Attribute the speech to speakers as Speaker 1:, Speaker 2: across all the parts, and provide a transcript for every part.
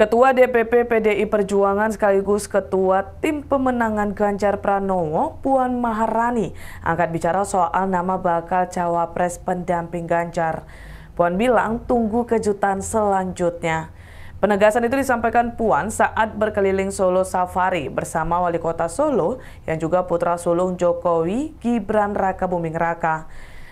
Speaker 1: Ketua DPP PDI Perjuangan sekaligus Ketua Tim Pemenangan Ganjar Pranowo, Puan Maharani, angkat bicara soal nama bakal cawapres pendamping Ganjar. Puan bilang tunggu kejutan selanjutnya. Penegasan itu disampaikan Puan saat berkeliling Solo Safari bersama Wali Kota Solo yang juga putra sulung Jokowi, Gibran Raka Buming Raka.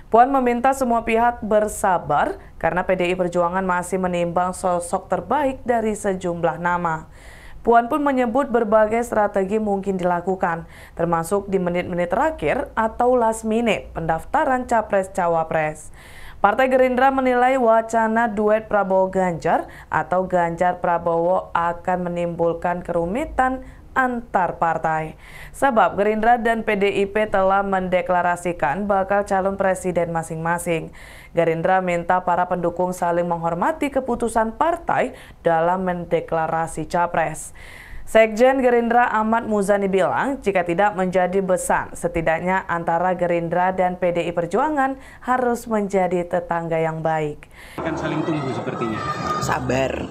Speaker 1: Puan meminta semua pihak bersabar karena PDI Perjuangan masih menimbang sosok terbaik dari sejumlah nama. Puan pun menyebut berbagai strategi mungkin dilakukan, termasuk di menit-menit terakhir atau last minute pendaftaran Capres-Cawapres. Partai Gerindra menilai wacana duet Prabowo Ganjar atau Ganjar Prabowo akan menimbulkan kerumitan antar partai. Sebab Gerindra dan PDIP telah mendeklarasikan bakal calon presiden masing-masing. Gerindra minta para pendukung saling menghormati keputusan partai dalam mendeklarasi capres. Sekjen Gerindra Ahmad Muzani bilang, jika tidak menjadi besan, setidaknya antara Gerindra dan PDI Perjuangan harus menjadi tetangga yang baik.
Speaker 2: Kan saling tunggu sepertinya.
Speaker 3: Sabar.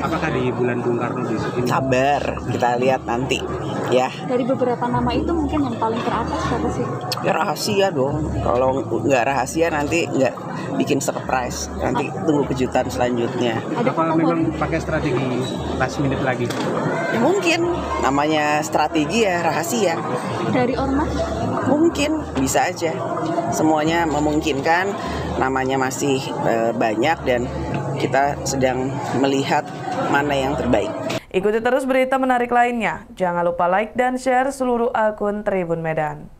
Speaker 2: Apakah di bulan Bung Karno besok ini?
Speaker 3: Sabar, kita lihat nanti ya.
Speaker 4: Dari beberapa nama itu mungkin yang paling teratas siapa sih?
Speaker 3: Ya rahasia dong. Kalau nggak rahasia nanti nggak bikin surprise. Nanti tunggu kejutan selanjutnya.
Speaker 4: Ada
Speaker 2: Apa memang pakai strategi last minute lagi?
Speaker 3: Ya mungkin namanya strategi ya rahasia.
Speaker 4: dari ormas?
Speaker 3: Mungkin bisa aja. Semuanya memungkinkan. Namanya masih eh, banyak dan kita sedang melihat mana yang terbaik.
Speaker 1: Ikuti terus berita menarik lainnya. Jangan lupa like dan share seluruh akun Tribun Medan.